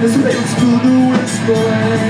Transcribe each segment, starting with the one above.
This makes to the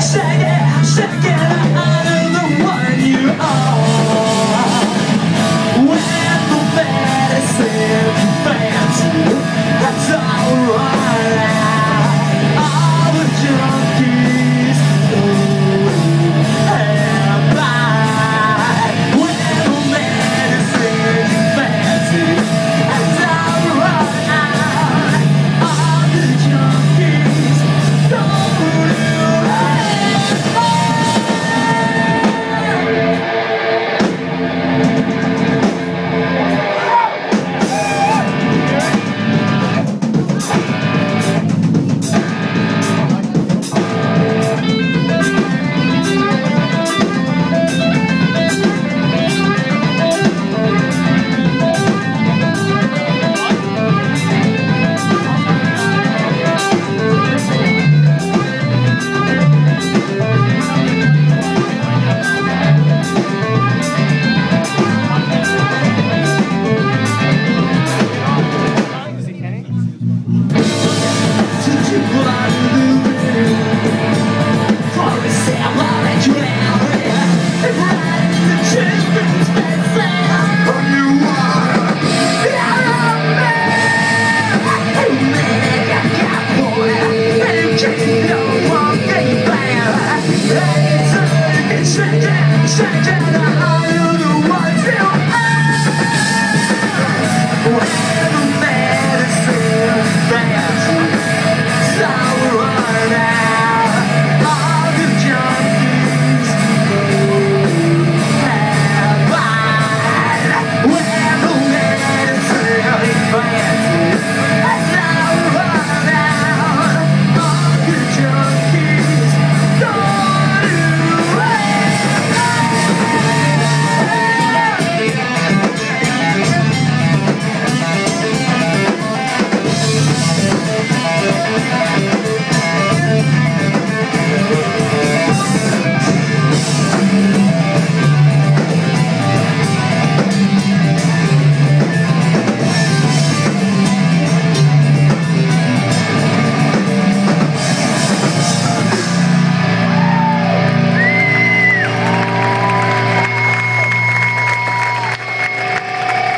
shake it, shake Şekerden ayrıldım